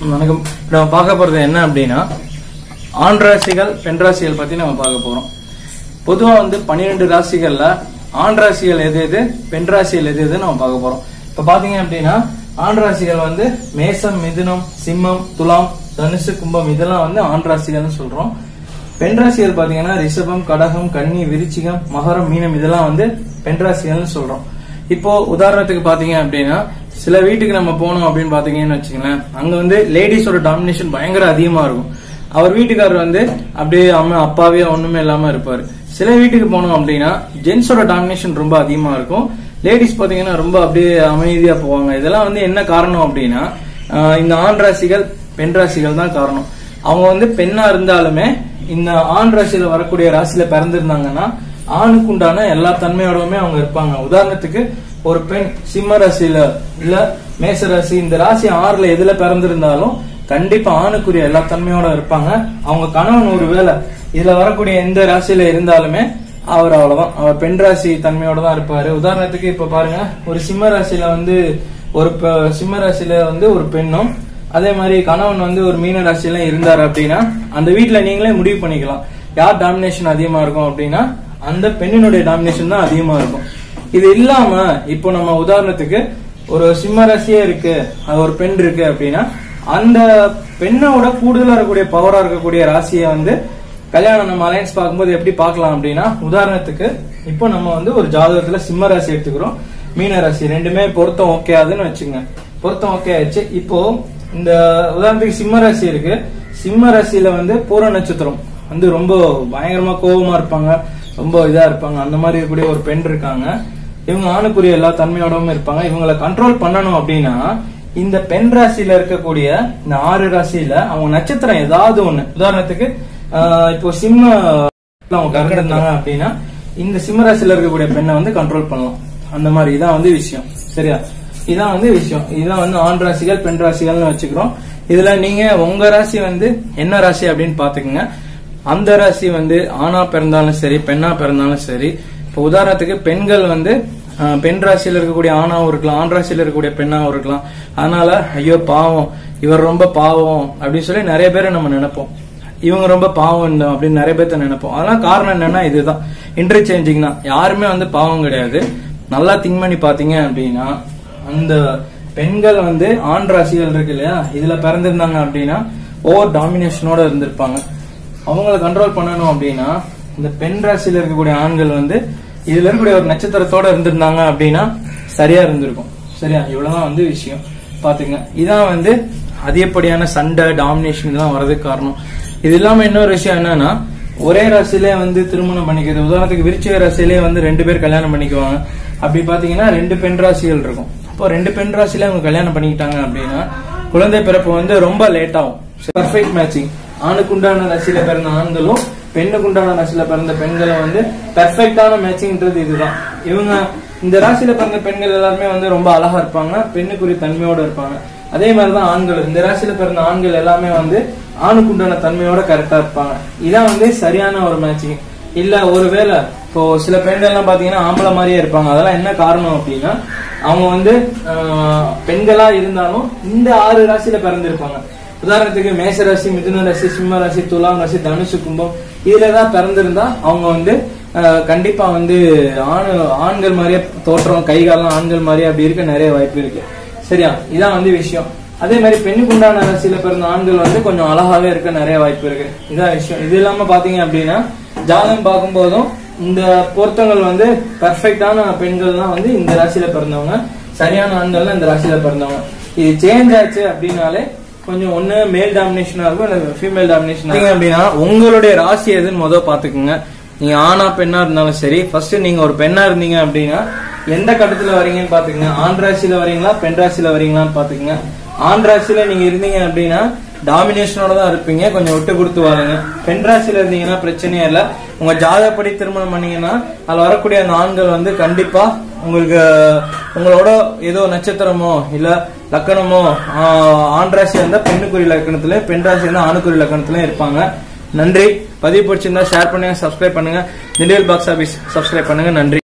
வணக்கம். நம்ம பார்க்க போகிறது என்ன அப்படின்னா ஆண்ராசிகள் பெண்ராசிகள் பெண் ராசிகள் நம்ம பார்க்க போகிறோம் பொதுவாக வந்து பன்னிரெண்டு ராசிகளில் ஆண்ராசிகள் எது எது பெண் ராசிகள் எது எதுன்னு நம்ம பார்க்க போகிறோம் இப்போ பார்த்தீங்க அப்படின்னா ஆண்ராசிகள் வந்து மேசம் மிதுனம் சிம்மம் துலாம் தனுசு கும்பம் இதெல்லாம் வந்து ஆண்ராசிகள்னு சொல்கிறோம் பெண்ராசிகள் பெண் ராசிகள் ரிஷபம் கடகம் கன்னி விருச்சிகம் மகரம் மீனம் இதெல்லாம் வந்து பெண் ராசிகள்னு சொல்றோம். இப்போ உதாரணத்துக்கு பார்த்தீங்க அப்படின்னா சில வீட்டுக்கு நம்ம போனோம் அப்படின்னு பாத்தீங்கன்னு வச்சுங்களேன் அங்க வந்து லேடிஸோட டாமினேஷன் பயங்கர அதிகமா இருக்கும். அவர் வீட்டுக்காரர் வந்து அப்படியே அம்மா அப்பாவே ஒண்ணுமே இல்லாம இருப்பாரு. சில வீட்டுக்கு போனோம் அப்படின்னா ஜென்ஸோட டாமினேஷன் ரொம்ப அதிகமா இருக்கும். லேடிஸ் பாத்தீங்கன்னா ரொம்ப அப்படியே அமைதியா போவாங்க. இதெல்லாம் வந்து என்ன காரணம் அப்படின்னா இந்த ஆண் ராசிகள் பெண் ராசிகள் தான் காரணம். அவங்க வந்து பெண்ணா இருந்தாலுமே இந்த ஆண் ராசியில வரக்கூடிய ராசியில பிறந்திருந்தாங்கன்னா ஆணுக்கு உண்டான எல்லா தன்மையோடவுமே அவங்க இருப்பாங்க. உதாரணத்துக்கு ஒரு பெண் சிம்ம ராசியில இல்ல மேச ராசி இந்த ராசி ஆறுல எதுல பிறந்திருந்தாலும் கண்டிப்பா ஆணுக்குரிய எல்லா தன்மையோட இருப்பாங்க. அவங்க கணவன் ஒரு வேலை இதுல வரக்கூடிய எந்த ராசியில இருந்தாலுமே அவர் அவ்வளவுதான். அவர் பெண் ராசி தன்மையோட தான் இருப்பாரு. உதாரணத்துக்கு இப்ப பாருங்க ஒரு சிம்ம ராசியில வந்து ஒரு சிம்ம ராசியில வந்து ஒரு பெண்ணும் அதே மாதிரி கணவன் வந்து ஒரு மீன ராசியில இருந்தாரு அப்படின்னா அந்த வீட்டுல நீங்களே முடிவு பண்ணிக்கலாம். யார் டாமினேஷன் அதிகமா இருக்கும் அப்படின்னா அந்த பெண்ணினுடைய டாமினேஷன் தான் அதிகமா இருக்கும். இது இல்லாம இப்போ நம்ம உதாரணத்துக்கு ஒரு சிம்ம ராசியே இருக்கு அது ஒரு பெண் இருக்கு அப்படின்னா அந்த பெண்ணோட கூடுதலா இருக்கக்கூடிய பவரா இருக்கக்கூடிய ராசியை வந்து கல்யாணம் நம்ம அலையன்ஸ் பார்க்கும்போது எப்படி பார்க்கலாம் அப்படின்னா உதாரணத்துக்கு இப்போ நம்ம வந்து ஒரு ஜாதகத்துல சிம்ம ராசி எடுத்துக்கிறோம். மீன ராசி ரெண்டுமே பொருத்தம் ஓகே ஆகுதுன்னு வச்சுங்க. பொருத்தம் ஓகே ஆயிடுச்சு. இப்போ இந்த உதாரணத்துக்கு சிம்ம ராசி இருக்கு. சிம்ம ராசியில வந்து பூர நட்சத்திரம் வந்து ரொம்ப பயங்கரமா கோபமா இருப்பாங்க ரொம்ப இதா இருப்பாங்க. அந்த மாதிரி இருக்கக்கூடிய ஒரு பெண் இருக்காங்க. இவங்க ஆணுக்குரிய எல்லா தன்மையோடவும் இருப்பாங்க. இவங்களை கண்ட்ரோல் பண்ணணும் அப்படின்னா இந்த பெண் ராசியில இருக்கக்கூடிய இந்த ஆறு ராசியில அவங்க நட்சத்திரம் ஏதாவது ஒண்ணு. உதாரணத்துக்கு இப்போ சிம்ம அவங்க கறந்துருந்தாங்க அப்படின்னா இந்த சிம்ம ராசியில இருக்கக்கூடிய பெண்ணை வந்து கண்ட்ரோல் பண்ணலாம். அந்த மாதிரி இதான் வந்து விஷயம். சரியா? இதான் வந்து விஷயம். இதான் வந்து ஆண் ராசிகள் பெண் ராசிகள்னு வச்சுக்கிறோம். இதுல நீங்க உங்க ராசி வந்து என்ன ராசி அப்படின்னு பாத்துக்கோங்க அந்த ராசி வந்து ஆணா பிறந்தாலும் சரி பெண்ணா பிறந்தாலும் சரி இப்போ உதாரணத்துக்கு பெண்கள் வந்து பெண் ராசியில் இருக்கக்கூடிய ஆணாவும் இருக்கலாம் ஆண் ராசியில் இருக்கக்கூடிய பெண்ணாவும் இருக்கலாம். அதனால ஐயோ பாவம் இவர் ரொம்ப பாவம் அப்படின்னு சொல்லி நிறைய பேரை நம்ம நினைப்போம். இவங்க ரொம்ப பாவம் இந்த அப்படின்னு நிறைய பேர்த்த நினைப்போம். அதெல்லாம் காரணம் என்னன்னா இதுதான். இன்டர்சேஞ்சிங் தான். யாருமே வந்து பாவம் கிடையாது. நல்லா திங்க் பண்ணி பாத்தீங்க அப்படின்னா அந்த பெண்கள் வந்து ஆண் ராசிகள் இருக்கு இல்லையா? இதுல பிறந்திருந்தாங்க அப்படின்னா ஓவர் டாமினேஷனோட இருந்திருப்பாங்க. அவங்கள கண்ட்ரோல் பண்ணணும் அப்படின்னா இந்த பெண் ராசியில இருக்கக்கூடிய ஆண்கள் வந்து இதுல இருக்கக்கூடிய ஒரு நட்சத்திரத்தோட இருந்திருந்தாங்க அப்படின்னா சரியா இருந்திருக்கும். சரியா? இவ்வளவுதான் வந்து விஷயம். பாத்துங்க இதான் வந்து அதிகப்படியான சண்டை டாமினேஷன் இதெல்லாம் வர்றதுக்கு காரணம். இது இல்லாம இன்னொரு விஷயம் என்னன்னா ஒரே ராசியிலே வந்து திருமணம் பண்ணிக்கிறது. உதாரணத்துக்கு விருச்சிக ராசியிலே வந்து ரெண்டு பேர் கல்யாணம் பண்ணிக்குவாங்க. அப்படி பாத்தீங்கன்னா ரெண்டு பெண் ராசிகள் இருக்கும். அப்போ ரெண்டு பெண் ராசியில அவங்க கல்யாணம் பண்ணிக்கிட்டாங்க அப்படின்னா குழந்தை பிறப்பு வந்து ரொம்ப லேட் ஆகும். பர்ஃபெக்ட் மேட்சிங் ஆணுக்குண்டான ராசியில பிறந்த ஆண்களும் பெண்ணுக்குண்டான ராசியில பிறந்த பெண்களும் வந்து பெர்ஃபெக்டான மேட்சிங்ன்றது இதுதான். இவங்க இந்த ராசியில பிறந்த பெண்கள் எல்லாருமே வந்து ரொம்ப அழகா இருப்பாங்க பெண்ணுக்குரிய தன்மையோட இருப்பாங்க. அதே மாதிரிதான் ஆண்கள் இந்த ராசியில பிறந்த ஆண்கள் எல்லாமே வந்து ஆணுக்குண்டான தன்மையோட கரெக்டா இருப்பாங்க. இதான் வந்து சரியான ஒரு மேட்சிங் இல்ல ஒருவேளை இப்போ சில பெண்கள் எல்லாம் பாத்தீங்கன்னா ஆம்பளை மாதிரியே இருப்பாங்க. அதெல்லாம் என்ன காரணம் அப்படின்னா அவங்க வந்து பெண்களா இருந்தாலும் இந்த ஆறு ராசியில பிறந்திருப்பாங்க. உதாரணத்துக்கு மேச ராசி மிதுன ராசி சிம்ம ராசி துலாம் ராசி தனுசு கும்பம் இதுல தான் பிறந்திருந்தா அவங்க வந்து கண்டிப்பா வந்து ஆணு ஆண்கள் மாதிரியே தோற்றம் கைகாலாம் ஆண்கள் மாதிரியே அப்படி இருக்க நிறைய வாய்ப்பு இருக்கு. சரியா? இதான் வந்து விஷயம். அதே மாதிரி பெண்ணுக்கு உண்டான ராசியில பிறந்த ஆண்கள் வந்து கொஞ்சம் அழகாவே இருக்க நிறைய வாய்ப்பு இருக்கு. இதான் விஷயம். இது இல்லாம பாத்தீங்க அப்படின்னா ஜாதகம் பார்க்கும்போதும் இந்த பொருத்தங்கள் வந்து பெர்ஃபெக்டான பெண்கள் தான் வந்து இந்த ராசியில பிறந்தவங்க. சரியான ஆண்கள் இந்த ராசியில பிறந்தவங்க. இது சேஞ்ச் ஆச்சு அப்படின்னாலே கொஞ்சம் ஒண்ணு மேல் டாமினேஷனா இருக்கும் இல்ல ஃபீமேல் டாமினேஷன் அப்படின்னா உங்களுடைய ராசி எதுன்னு முதல் பாத்துக்கோங்க நீங்க ஆணா பெண்ணா இருந்தாலும் சரி ஃபர்ஸ்ட் நீங்க ஒரு பெண்ணா இருந்தீங்க அப்படின்னா எந்த கட்டத்துல வரீங்கன்னு பாத்துக்கங்க ஆண் ராசியில வரீங்களா பெண் ராசியில வரீங்களான்னு பாத்துக்கங்க ஆண் ராசியில நீங்க இருந்தீங்க அப்படின்னா டாமினேஷனோட தான் இருப்பீங்க. கொஞ்சம் விட்டு கொடுத்து வாருங்க. பெண் இருந்தீங்கன்னா பிரச்சனையே இல்ல. உங்க ஜாதகப்படி திருமணம் பண்ணீங்கன்னா அதுல வரக்கூடிய அந்த ஆண்கள் வந்து கண்டிப்பா உங்களுக்கு உங்களோட ஏதோ நட்சத்திரமோ இல்ல லக்கணமோ ஆண்ராசி இருந்தால் இருந்தா பெண்ணுக்குரிய லக்கணத்துல பெண் ராசி இருந்தா ஆணுக்குரிய லக்கணத்துல இருப்பாங்க. நன்றி. பதிவு பிடிச்சிருந்தா ஷேர் பண்ணுங்க சப்ஸ்கிரைப் பண்ணுங்க. நிடியல் பாக்ஸ் ஆபீஸ் சப்ஸ்கிரைப் பண்ணுங்க. நன்றி.